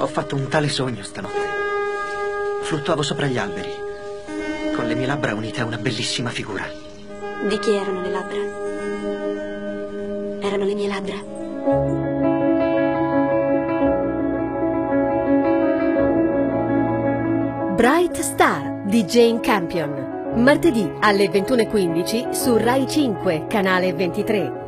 Ho fatto un tale sogno stanotte. Fluttuavo sopra gli alberi, con le mie labbra unite a una bellissima figura. Di chi erano le labbra? Erano le mie labbra. Bright Star di Jane Campion. Martedì alle 21.15 su Rai 5, canale 23.